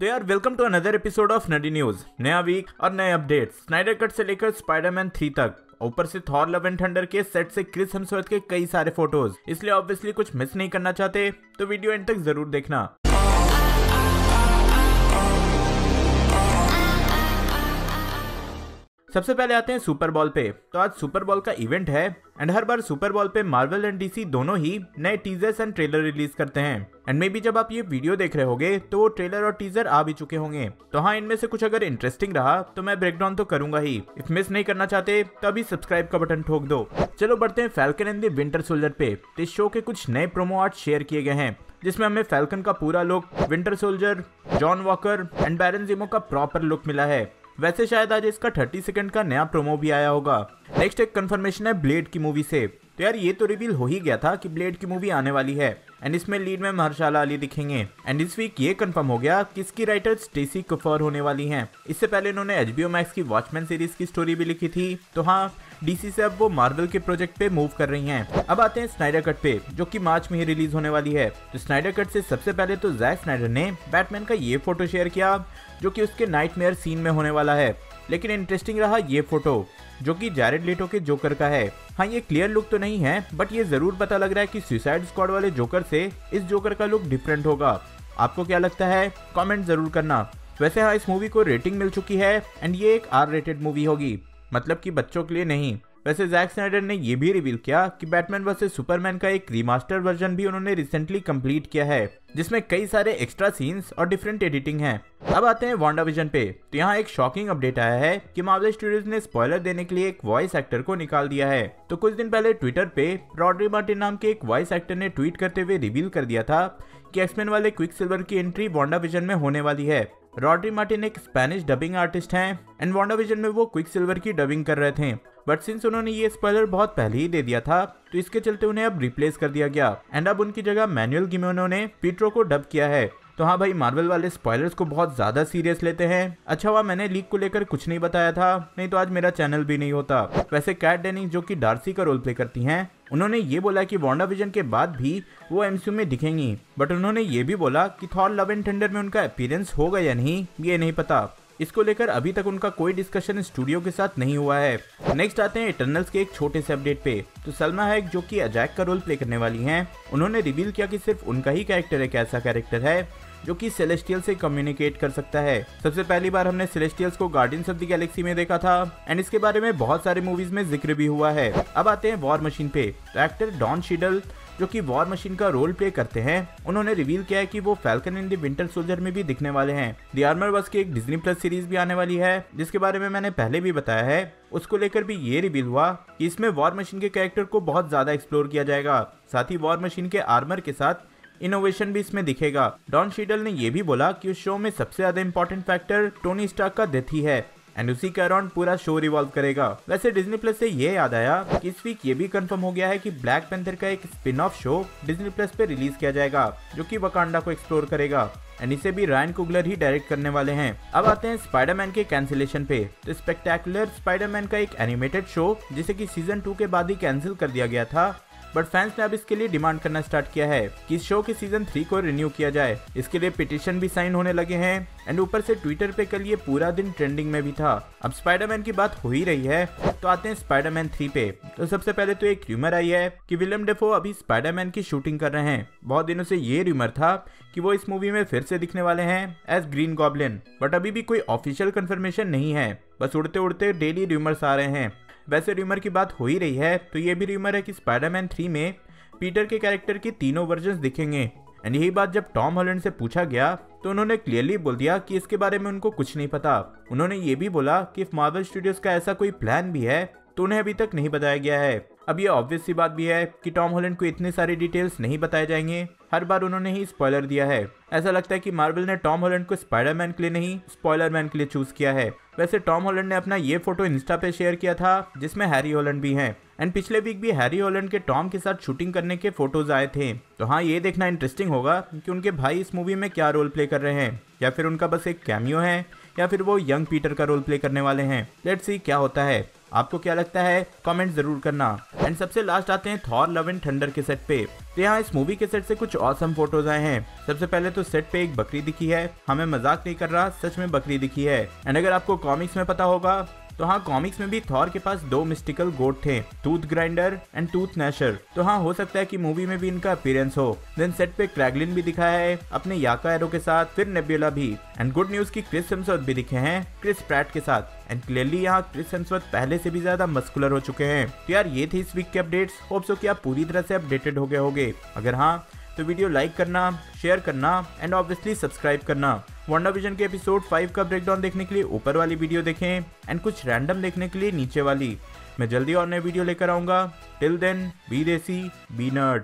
तो यार welcome to another episode of nerdy news नया वीक और नए अपडेट्स स्नाइडर कट से लेकर स्पाइडरमैन थ्री तक. ऊपर से थॉर लव एंड थंडर के सेट से क्रिस हेम्सवर्थ के कई सारे फ़ोटोज़ इसलिए ऑब्वियसली कुछ मिस नहीं करना चाहते तो वीडियो एंड तक ज़रूर देखना. सबसे पहले आते हैं सुपर बॉल पे। तो आज सुपर बॉल का इवेंट है एंड हर बार सुपर बॉल पे मार्वल एंड डीसी दोनों ही नए टीजर्स एंड ट्रेलर रिलीज़ करते हैं। एंड मे बी जब आप ये वीडियो देख रहे होगे तो वो ट्रेलर और टीजर आ भी चुके होंगे। तो हाँ इनमें से कुछ अगर इंटरेस्टिंग रहा तो मैं ब्रेकडाउन तो करूँगा ही। इफ़ मिस नहीं करना चाहते तो अभी सब्सक्राइब का बटन ठोक दो। चलो बढ़ते हैं फैल्कन एंड विंटर सोल्जर पे। इस शो के कुछ नए प्रोमो आर्ट शेयर किए गए हैं, जिसमें हमें फैल्कन का पूरा look winter soldier John Walker and Baron Zemo का प्रॉपर लुक मिला है। वैसे शायद आज इसका थर्टी सेकेंड का नया प्रोमो भी आया होगा। नेक्स्ट एक कन्फर्मेशन है ब्लेड की मूवी से। तो यार ये तो रिवील हो ही गया था कि ब्लेड की मूवी आने वाली है। एंड इसमें लीड में महरशाला अली दिखेंगे. एंड इस वीक ये कंफर्म हो गया कि इसकी राइटर स्टेसी कफर होने वाली हैं. इससे पहले इन्होंने एच मैक्स की वॉचमैन सीरीज़ की स्टोरी भी लिखी थी. तो हाँ डीसी से अब वो मार्वल के प्रोजेक्ट पे मूव कर रही हैं. अब आते हैं स्नाइडर कट पे, जो कि मार्च में ही रिलीज़ होने वाली है. तो स्नाइडर कट से सबसे पहले तो जैक स्नाइडर ने बैटमैन का ये फ़ोटो शेयर किया, जो कि उसके नाइट सीन में होने वाला है. लेकिन इंटरेस्टिंग रहा ये फ़ोटो जो कि जैरेड लेटो के जोकर का है. हाँ ये क्लियर लुक तो नहीं है बट ये ज़रूर पता लग रहा है कि सुसाइड स्क्वाड वाले जोकर से इस जोकर का लुक डिफरेंट होगा। आपको क्या लगता है? कमेंट ज़रूर करना। वैसे हाँ इस मूवी को रेटिंग मिल चुकी है एंड ये एक आर रेटेड मूवी होगी। मतलब कि बच्चों के लिए नहीं। वैसे जैक स्नाइडर ने यह भी रिवील किया कि बैटमैन वर्सेस सुपरमैन का एक रिमास्टर वर्जन भी उन्होंने रिसेंटली कंप्लीट किया है, जिसमें कई सारे एक्स्ट्रा सीन्स और डिफरेंट एडिटिंग हैं। अब आते हैं वांडा विजन पे। तो यहाँ एक शॉकिंग अपडेट आया है कि मार्वल स्टूडियोज ने स्पॉइलर देने के लिए एक वॉइस एक्टर को निकाल दिया है। तो कुछ दिन पहले ट्विटर पे रॉड्री मार्टिन नाम के एक वॉइस एक्टर ने ट्वीट करते हुए रिवील कर दिया था कि एक्समैन वाले क्विक सिल्वर की एंट्री वांडा विजन में होने वाली है। रॉड्री मार्टिन एक स्पेनिश डबिंग आर्टिस्ट हैं एंड वांडा विजन में वो क्विक सिल्वर की डबिंग कर रहे थे। बट सिंस उन्होंने ये स्पॉइलर बहुत पहले ही दे दिया था तो इसके चलते उन्हें अब रिप्लेस कर दिया गया। एंड अब उनकी जगह मैनुअल गिमोनो ने पीट्रो को डब किया है। तो हाँ भाई मार्वल वाले स्पॉयलर्स को बहुत ज़्यादा सीरियस लेते हैं। अच्छा हुआ मैंने लीक को लेकर कुछ नहीं बताया था, नहीं तो आज मेरा चैनल भी नहीं होता। वैसे कैट डेनिंग जो कि डार्सी का रोल प्ले करती हैं, उन्होंने ये बोला कि वांडा विजन के बाद भी वो एमसीयू में दिखेंगी। बट उन्होंने ये भी बोला कि थॉर लव एंड टेंडर में उनका अपीयरेंस होगा या नहीं, ये नहीं पता। इसको लेकर अभी तक उनका कोई डिस्कशन स्टूडियो के साथ नहीं हुआ है। नेक्स्ट आते हैं इटर्नल्स के एक छोटे से अपडेट पे। तो सलमा हैक जो कि अजैक का रोल प्ले करने वाली हैं। उन्होंने रिवील किया कि सिर्फ़ उनका ही कैरेक्टर एक ऐसा कैरेक्टर है, जो कि सेलेस्टियल से कम्युनिकेट कर सकता है। सबसे पहली बार हमने सेलेस्टियल्स को गार्डियंस ऑफ़ द गैलेक्सी में देखा था एंड इसके बारे में बहुत सारे मूवीज़ में ज़िक्र भी हुआ है। अब आते हैं वॉर मशीन पे। तो एक्टर डॉन शीडल जो कि वॉर मशीन का रोल प्ले करते हैं। उन्होंने रिवील किया है कि वो फैल्कन इन विंटर सोल्जर में भी दिखने वाले हैं। दी आर्मर वर्स की एक डिज्नी प्लस सीरीज़ भी आने वाली है, जिसके बारे में मैंने पहले भी बताया है। उसको लेकर भी ये रिवील हुआ कि इसमें वॉर मशीन के कैरेक्टर को बहुत ज़्यादा एक्सप्लोर किया जाएगा। साथ ही वॉर मशीन के आर्मर के साथ इनोवेशन भी इसमें दिखेगा। डॉन शीडल ने यह भी बोला कि उस शो में सबसे ज़्यादा इम्पोर्टेंट फैक्टर टोनी स्टार्क का डेथ ही है। एंड उसी के अराउंड पूरा शो रिवॉल्व करेगा। वैसे डिज्नी प्लस से ये याद आया कि इस वीक ये भी कंफर्म हो गया है कि ब्लैक पेंथर का एक spin off show Disney Plus पे रिलीज़ किया जाएगा, जो कि वकांडा को एक्सप्लोर करेगा। एंड इसे भी रायन कुगलर ही डायरेक्ट करने वाले हैं। अब आते हैं स्पाइडरमैन के कैंसिलेशन पे। तो स्पेक्टेकुलर स्पाइडरमैन का एक एनिमेटेड शो जिसे कि सीज़न टू के बाद ही कैंसिल कर दिया गया था बट फैंस ने अब इसके लिए डिमांड करना स्टार्ट किया है कि शो के सीज़न थ्री को रिन्यू किया जाए। इसके लिए पिटिशन भी साइन होने लगे हैं। एंड ऊपर से ट्विटर पे कल ये पूरा दिन ट्रेंडिंग में भी था। अब स्पाइडरमैन की बात हो ही रही है। तो आते हैं स्पाइडरमैन थ्री पे। तो सबसे पहले तो एक र्यूमर आई है कि विलियम डेफो अभी स्पाइडरमैन की शूटिंग कर रहे हैं। बहुत दिनों से ये र्यूमर था कि वो इस मूवी में फिर से दिखने वाले हैं एज ग्रीन गॉबलिन बट अभी भी कोई ऑफिशियल कंफर्मेशन नहीं है। बस उड़ते उड़ते डेली र्यूमर्स आ रहे हैं। वैसे र्यूमर की बात हो ही रही है तो ये भी र्यूमर है कि स्पाइडरमैन थ्री में पीटर के कैरेक्टर के तीनों वर्जन दिखेंगे। एंड यही बात जब टॉम हॉलैंड से पूछा गया तो उन्होंने क्लियरली बोल दिया कि इसके बारे में उनको कुछ नहीं पता। उन्होंने ये भी बोला कि मार्वल स्टूडियोज का ऐसा कोई प्लान भी है तो उन्हें अभी तक नहीं बताया गया है। अब ये ऑब्वियस सी बात भी है कि टॉम हॉलैंड को इतने सारे डिटेल्स नहीं बताए जाएँगे। हर बार उन्होंने ही स्पॉइलर दिया है। ऐसा लगता है कि मार्वल ने टॉम हॉलैंड को स्पाइडरमैन के लिए नहीं स्पॉइलर मैन के लिए चूज़ किया है। वैसे टॉम हॉलैंड ने अपना ये फ़ोटो इंस्टा पे शेयर किया था, जिसमें हैरी हॉलैंड भी हैं। एंड पिछले वीक भी हैरी हॉलैंड के टॉम के साथ शूटिंग करने के फ़ोटोज़ आए थे। तो हाँ ये देखना इंटरेस्टिंग होगा कि उनके भाई इस मूवी में क्या रोल प्ले कर रहे हैं। या फिर उनका बस एक कैमियो है, या फिर वो यंग पीटर का रोल प्ले करने वाले हैं। लेट्स सी क्या होता है। आपको क्या लगता है? कमेंट ज़रूर करना। एंड सबसे लास्ट आते हैं थॉर लव एंड थंडर के सेट पे। तो यहाँ इस मूवी के सेट से कुछ औसम फ़ोटोज़ आए हैं। सबसे पहले तो सेट पे एक बकरी दिखी है। हमें मज़ाक नहीं कर रहा, सच में बकरी दिखी है। एंड अगर आपको कॉमिक्स में पता होगा तो हाँ कॉमिक्स में भी थॉर के पास दो मिस्टिकल गोट थे tooth grinder and tooth gnasher तो हाँ हो सकता है कि मूवी में भी इनका अपीयरेंस हो। देन सेट पे क्रैगलिन भी दिखाया है, अपने याका एरो के साथ, फिर नेब्यूला भी। एंड गुड न्यूज़ की क्रिस हेम्सवर्थ भी दिखे हैं क्रिस प्रैट के साथ। एंड क्लियरली यहाँ क्रिस हेम्सवर्थ पहले से भी ज़्यादा मस्कुलर हो चुके हैं। तो यार, ये थी इस वीक के अपडेट्स होप सो कि आप पूरी तरह से अपडेटेड हो गए होगे। अगर हाँ तो वीडियो लाइक करना शेयर करना एंड ऑब्वियसली सब्सक्राइब करना। वंडर विजन के एपिसोड 5 का ब्रेकडाउन देखने के लिए ऊपर वाली वीडियो देखें एंड कुछ रैंडम देखने के लिए नीचे वाली। मैं जल्दी और नए वीडियो लेकर आऊँगा। Till then be desi be nerd